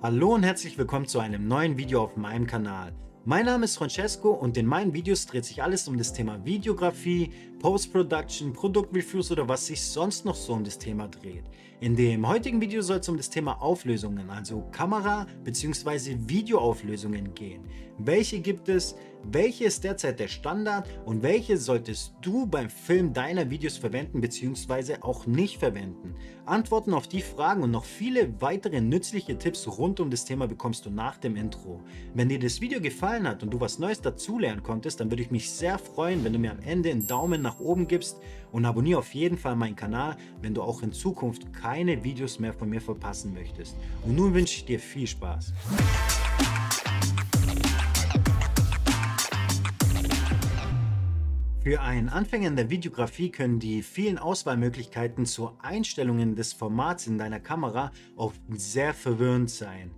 Hallo und herzlich willkommen zu einem neuen Video auf meinem Kanal. Mein Name ist Francesco und in meinen Videos dreht sich alles um das Thema Videografie, Post-Production, Produktreviews oder was sich sonst noch so um das Thema dreht. In dem heutigen Video soll es um das Thema Auflösungen, also Kamera- bzw. Videoauflösungen gehen. Welche gibt es, welche ist derzeit der Standard und welche solltest du beim Film deiner Videos verwenden bzw. auch nicht verwenden? Antworten auf die Fragen und noch viele weitere nützliche Tipps rund um das Thema bekommst du nach dem Intro. Wenn dir das Video gefallen hat und du was Neues dazulernen konntest, dann würde ich mich sehr freuen, wenn du mir am Ende einen Daumen nach oben gibst und abonniere auf jeden Fall meinen Kanal, wenn du auch in Zukunft keine Videos mehr von mir verpassen möchtest. Und nun wünsche ich dir viel Spaß. Für einen Anfänger in der Videografie können die vielen Auswahlmöglichkeiten zu Einstellungen des Formats in deiner Kamera oft sehr verwirrend sein.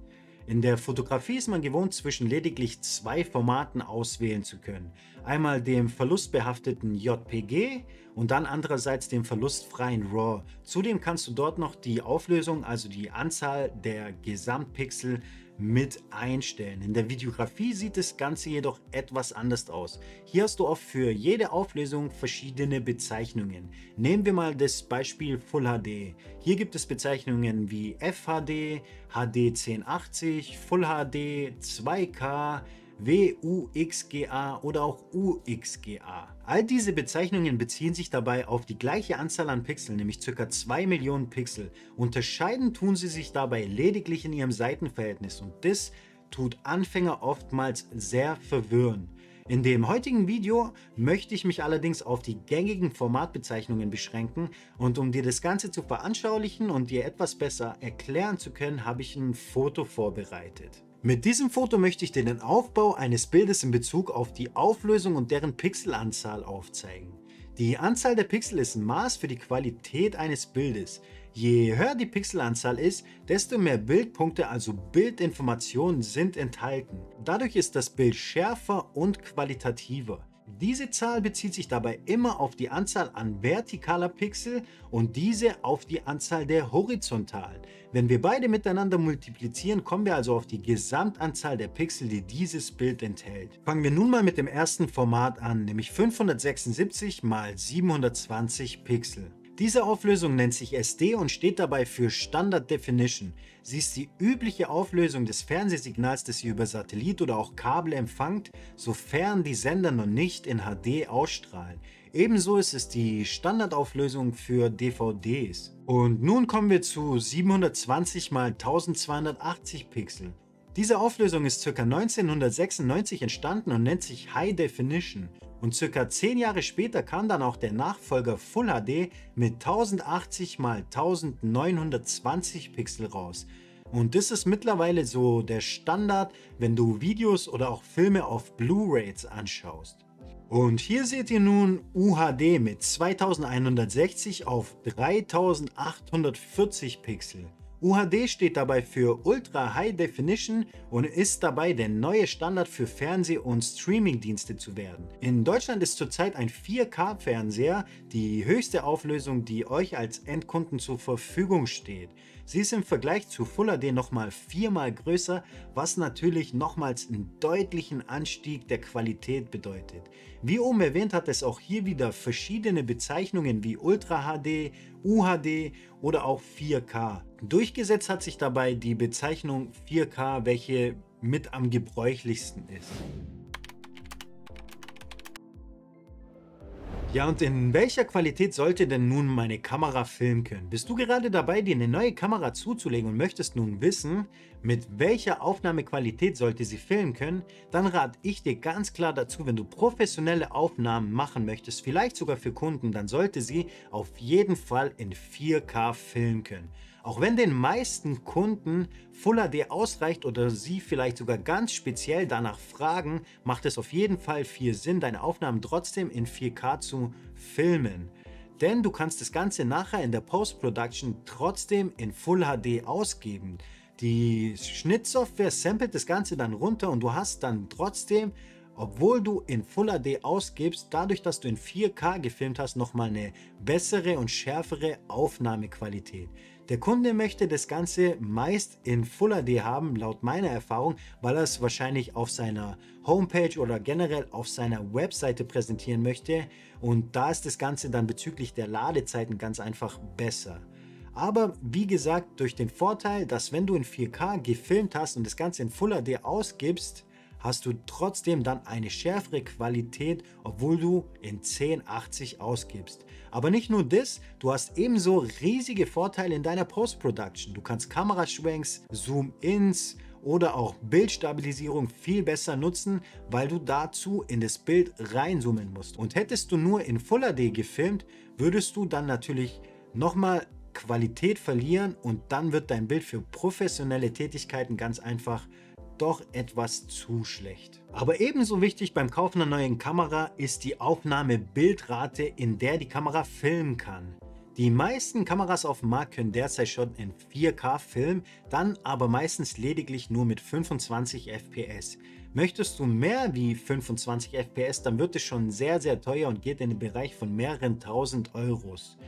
In der Fotografie ist man gewohnt, zwischen lediglich zwei Formaten auswählen zu können. Einmal dem verlustbehafteten JPG und dann andererseits dem verlustfreien RAW. Zudem kannst du dort noch die Auflösung, also die Anzahl der Gesamtpixel mit einstellen. In der Videografie sieht das Ganze jedoch etwas anders aus. Hier hast du oft für jede Auflösung verschiedene Bezeichnungen. Nehmen wir mal das Beispiel Full HD. Hier gibt es Bezeichnungen wie FHD, HD 1080, Full HD, 2K, WUXGA oder auch UXGA. All diese Bezeichnungen beziehen sich dabei auf die gleiche Anzahl an Pixeln, nämlich ca. 2 Millionen Pixel. Unterscheiden tun sie sich dabei lediglich in ihrem Seitenverhältnis und das tut Anfänger oftmals sehr verwirren. In dem heutigen Video möchte ich mich allerdings auf die gängigen Formatbezeichnungen beschränken und um dir das Ganze zu veranschaulichen und dir etwas besser erklären zu können, habe ich ein Foto vorbereitet. Mit diesem Foto möchte ich dir den Aufbau eines Bildes in Bezug auf die Auflösung und deren Pixelanzahl aufzeigen. Die Anzahl der Pixel ist ein Maß für die Qualität eines Bildes. Je höher die Pixelanzahl ist, desto mehr Bildpunkte, also Bildinformationen sind enthalten. Dadurch ist das Bild schärfer und qualitativer. Diese Zahl bezieht sich dabei immer auf die Anzahl an vertikaler Pixel und diese auf die Anzahl der horizontalen. Wenn wir beide miteinander multiplizieren, kommen wir also auf die Gesamtanzahl der Pixel, die dieses Bild enthält. Fangen wir nun mal mit dem ersten Format an, nämlich 576 x 720 Pixel. Diese Auflösung nennt sich SD und steht dabei für Standard Definition. Sie ist die übliche Auflösung des Fernsehsignals, das ihr über Satellit oder auch Kabel empfangt, sofern die Sender noch nicht in HD ausstrahlen. Ebenso ist es die Standardauflösung für DVDs. Und nun kommen wir zu 720 x 1280 Pixel. Diese Auflösung ist ca. 1996 entstanden und nennt sich High Definition. Und circa 10 Jahre später kam dann auch der Nachfolger Full HD mit 1080 x 1920 Pixel raus. Und das ist mittlerweile so der Standard, wenn du Videos oder auch Filme auf Blu-rays anschaust. Und hier seht ihr nun UHD mit 2160 auf 3840 Pixel. UHD steht dabei für Ultra High Definition und ist dabei der neue Standard für Fernseh- und Streamingdienste zu werden. In Deutschland ist zurzeit ein 4K-Fernseher die höchste Auflösung, die euch als Endkunden zur Verfügung steht. Sie ist im Vergleich zu Full HD nochmal viermal größer, was natürlich nochmals einen deutlichen Anstieg der Qualität bedeutet. Wie oben erwähnt hat es auch hier wieder verschiedene Bezeichnungen wie Ultra HD, UHD oder auch 4K. Durchgesetzt hat sich dabei die Bezeichnung 4K, welche mit am gebräuchlichsten ist. Ja, und in welcher Qualität sollte denn nun meine Kamera filmen können? Bist du gerade dabei, dir eine neue Kamera zuzulegen und möchtest nun wissen, mit welcher Aufnahmequalität sollte sie filmen können? Dann rate ich dir ganz klar dazu, wenn du professionelle Aufnahmen machen möchtest, vielleicht sogar für Kunden, dann sollte sie auf jeden Fall in 4K filmen können. Auch wenn den meisten Kunden Full HD ausreicht oder sie vielleicht sogar ganz speziell danach fragen, macht es auf jeden Fall viel Sinn, deine Aufnahmen trotzdem in 4K zu filmen. Denn du kannst das Ganze nachher in der Post-Production trotzdem in Full HD ausgeben. Die Schnittsoftware samplet das Ganze dann runter und du hast dann trotzdem obwohl du in Full HD ausgibst, dadurch, dass du in 4K gefilmt hast, nochmal eine bessere und schärfere Aufnahmequalität. Der Kunde möchte das Ganze meist in Full HD haben, laut meiner Erfahrung, weil er es wahrscheinlich auf seiner Homepage oder generell auf seiner Webseite präsentieren möchte und da ist das Ganze dann bezüglich der Ladezeiten ganz einfach besser. Aber wie gesagt, durch den Vorteil, dass wenn du in 4K gefilmt hast und das Ganze in Full HD ausgibst, hast du trotzdem dann eine schärfere Qualität, obwohl du in 1080 ausgibst. Aber nicht nur das, du hast ebenso riesige Vorteile in deiner Post-Production. Du kannst Kameraschwenks, Zoom-Ins oder auch Bildstabilisierung viel besser nutzen, weil du dazu in das Bild reinzoomen musst. Und hättest du nur in Full HD gefilmt, würdest du dann natürlich nochmal Qualität verlieren und dann wird dein Bild für professionelle Tätigkeiten ganz einfach doch etwas zu schlecht. Aber ebenso wichtig beim Kauf einer neuen Kamera ist die Aufnahmebildrate, in der die Kamera filmen kann. Die meisten Kameras auf dem Markt können derzeit schon in 4K filmen, dann aber meistens lediglich nur mit 25 FPS. Möchtest du mehr wie 25 FPS, dann wird es schon sehr sehr teuer und geht in den Bereich von mehreren tausend Euros.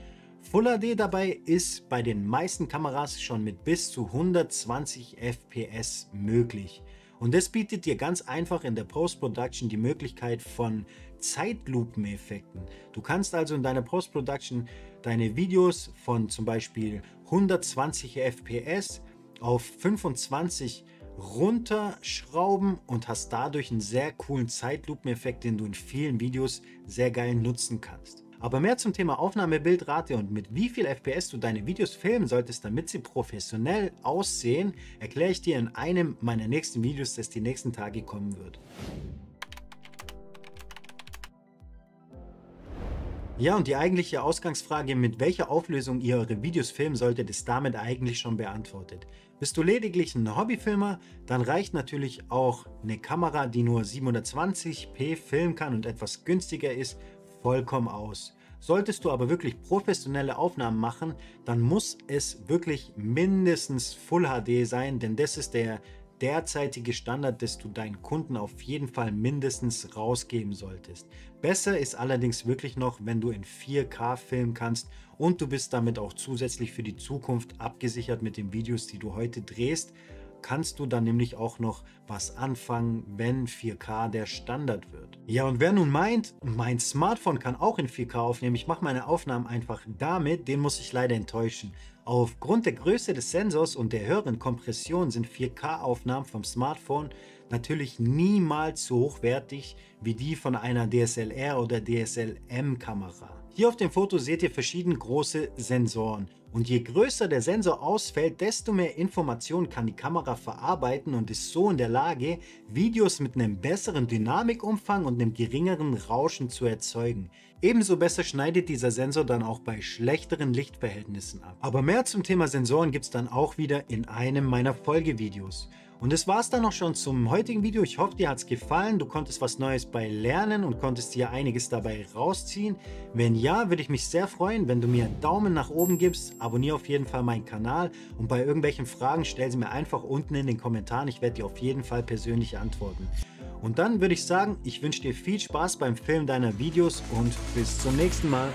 Full HD dabei ist bei den meisten Kameras schon mit bis zu 120 FPS möglich. Und das bietet dir ganz einfach in der Post-Production die Möglichkeit von Zeitlupeneffekten. Du kannst also in deiner Post-Production deine Videos von zum Beispiel 120 FPS auf 25 runterschrauben und hast dadurch einen sehr coolen Zeitlupeneffekt, den du in vielen Videos sehr geil nutzen kannst. Aber mehr zum Thema Aufnahmebildrate und mit wie viel FPS du deine Videos filmen solltest, damit sie professionell aussehen, erkläre ich dir in einem meiner nächsten Videos, das die nächsten Tage kommen wird. Ja, und die eigentliche Ausgangsfrage, mit welcher Auflösung ihr eure Videos filmen solltet, ist damit eigentlich schon beantwortet. Bist du lediglich ein Hobbyfilmer, dann reicht natürlich auch eine Kamera, die nur 720p filmen kann und etwas günstiger ist, vollkommen aus. Solltest du aber wirklich professionelle Aufnahmen machen, dann muss es wirklich mindestens Full HD sein, denn das ist der derzeitige Standard, das du deinen Kunden auf jeden Fall mindestens rausgeben solltest. Besser ist allerdings wirklich noch, wenn du in 4K filmen kannst und du bist damit auch zusätzlich für die Zukunft abgesichert mit den Videos, die du heute drehst kannst du dann nämlich auch noch was anfangen, wenn 4K der Standard wird. Ja, und wer nun meint, mein Smartphone kann auch in 4K aufnehmen, ich mache meine Aufnahmen einfach damit, den muss ich leider enttäuschen. Aufgrund der Größe des Sensors und der höheren Kompression sind 4K-Aufnahmen vom Smartphone natürlich niemals so hochwertig wie die von einer DSLR oder DSLM-Kamera. Hier auf dem Foto seht ihr verschiedene große Sensoren. Und je größer der Sensor ausfällt, desto mehr Informationen kann die Kamera verarbeiten und ist so in der Lage, Videos mit einem besseren Dynamikumfang und einem geringeren Rauschen zu erzeugen. Ebenso besser schneidet dieser Sensor dann auch bei schlechteren Lichtverhältnissen ab. Aber mehr zum Thema Sensoren gibt es dann auch wieder in einem meiner Folgevideos. Und das war es dann auch schon zum heutigen Video. Ich hoffe, dir hat es gefallen. Du konntest was Neues bei lernen und konntest dir einiges dabei rausziehen. Wenn ja, würde ich mich sehr freuen, wenn du mir einen Daumen nach oben gibst. Abonniere auf jeden Fall meinen Kanal und bei irgendwelchen Fragen stell sie mir einfach unten in den Kommentaren. Ich werde dir auf jeden Fall persönlich antworten. Und dann würde ich sagen, ich wünsche dir viel Spaß beim Film deiner Videos und bis zum nächsten Mal.